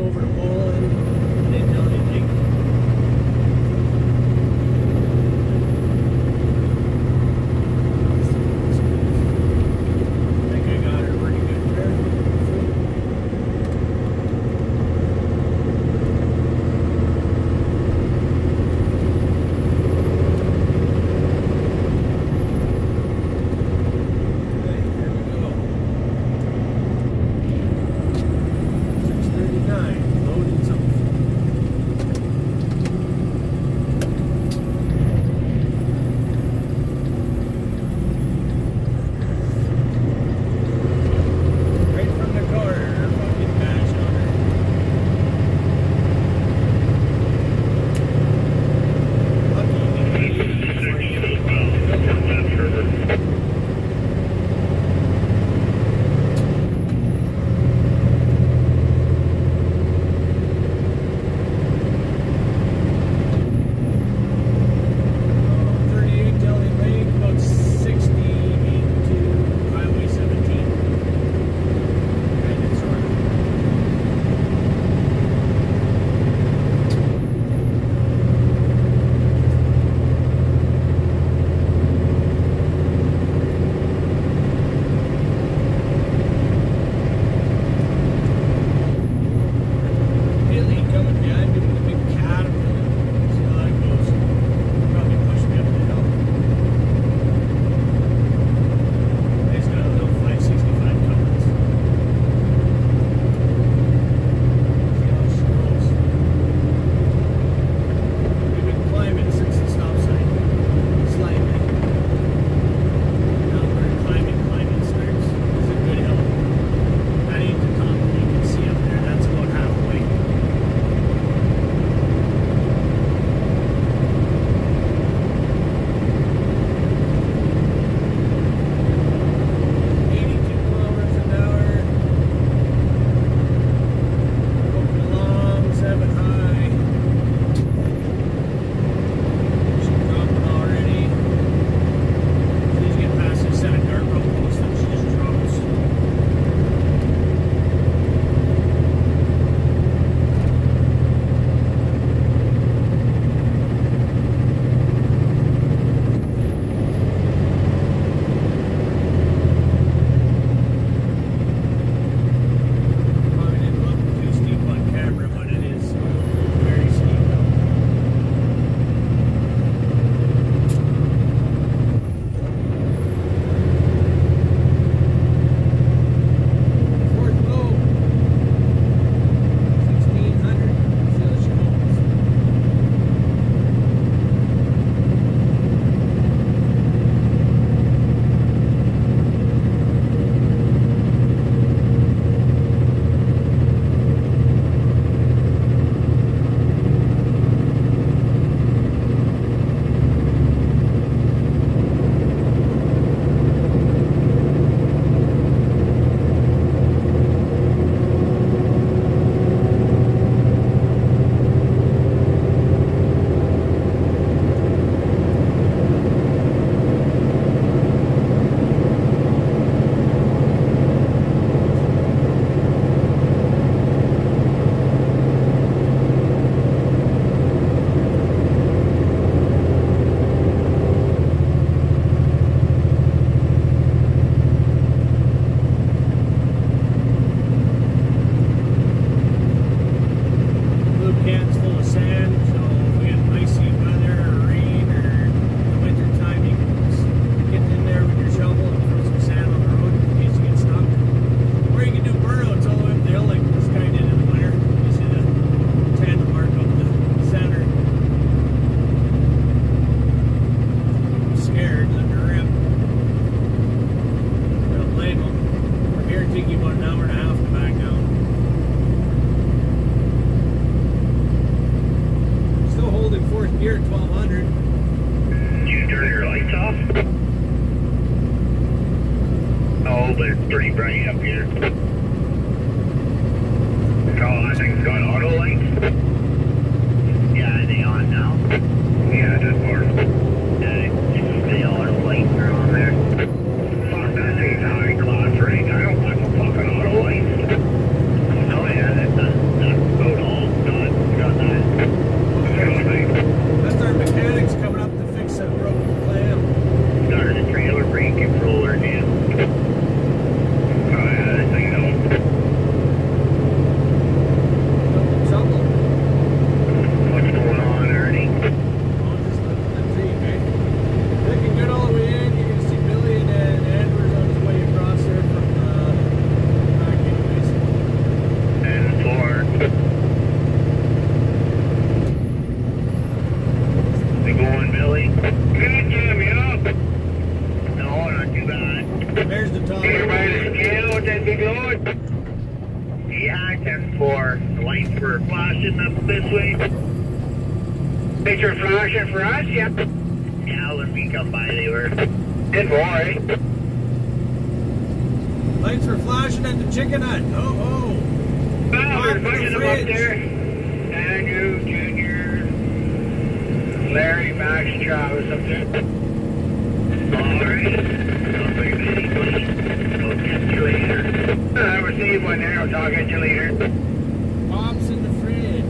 over the wall terrain up here. There's the top. Everybody that big Lord. The 10-4. The lights were flashing up this way. Picture flashing for us, yep. Yeah, when we come by, they were. Good boy. Lights were flashing at the chicken hut. Oh, oh. Well, we're pushing them up there. Andrew, Jr., Larry, Max, Travis up there. All right. one there. I'll get you later. Bombs in the fridge.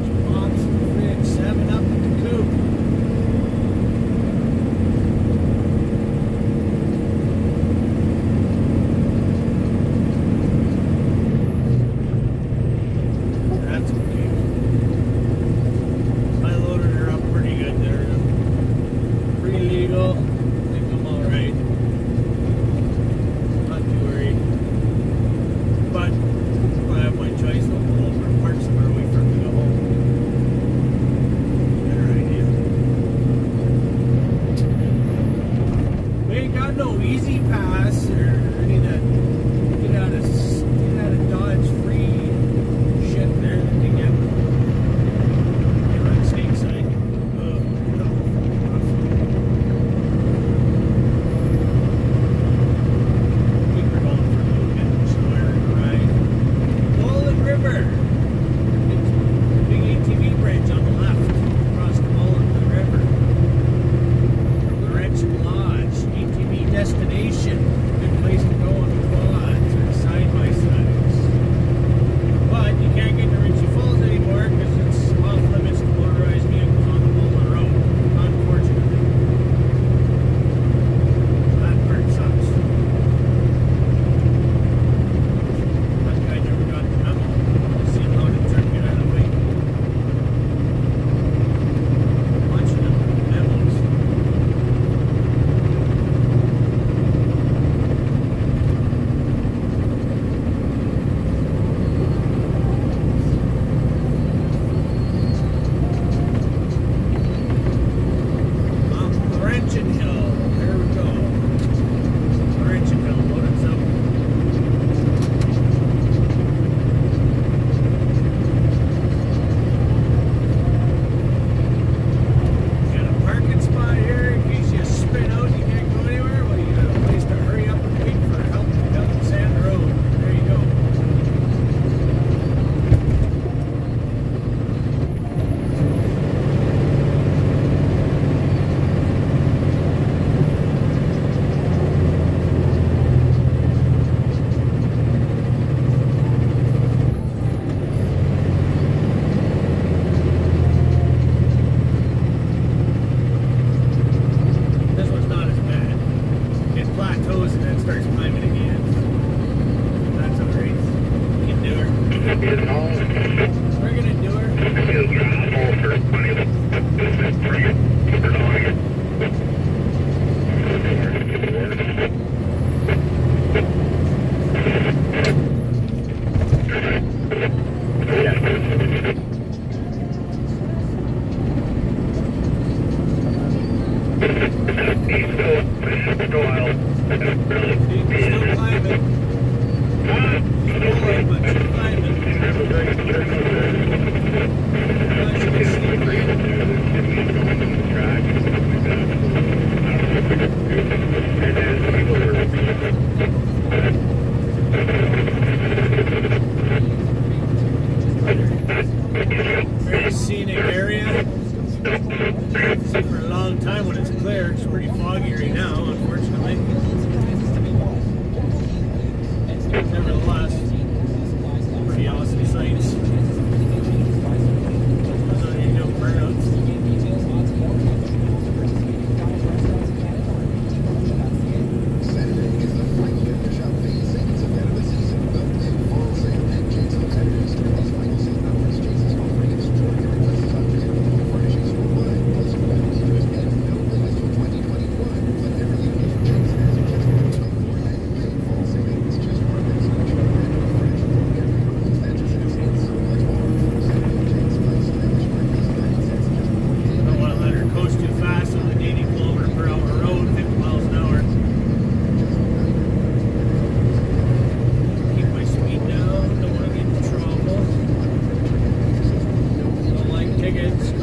against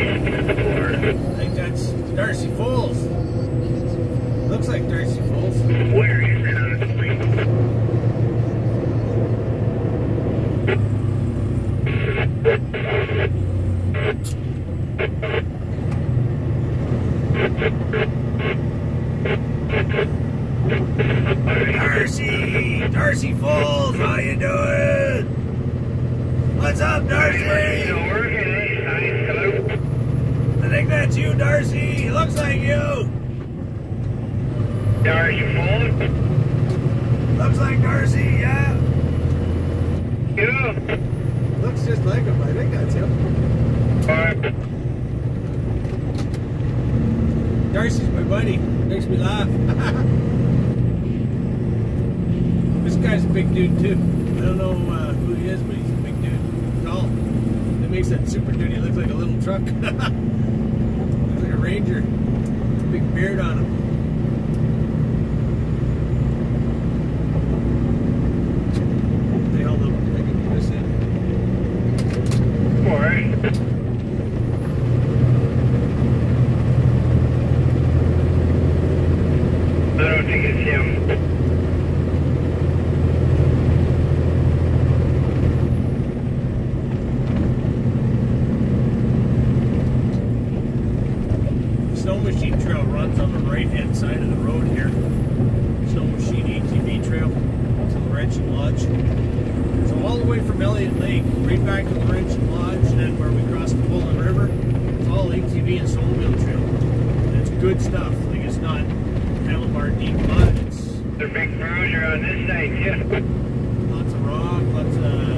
I think that's Darcy Falls. Looks like Darcy Darcy Looks like Darcy, yeah. Yeah. Looks just like him. I think that's him. Alright. Darcy's my buddy. Makes me laugh. this guy's a big dude too. I don't know uh, who he is, but he's a big dude. Tall. It makes that Super Duty look like a little truck. looks like a Ranger. Big beard on him. the bridge, lodge, and where we cross the Boland River. It's all ATV and sole wheel trail. And it's good stuff. Like it's not handlebar deep mud. It's the big bruiser on this side, yeah. Lots of rock, lots of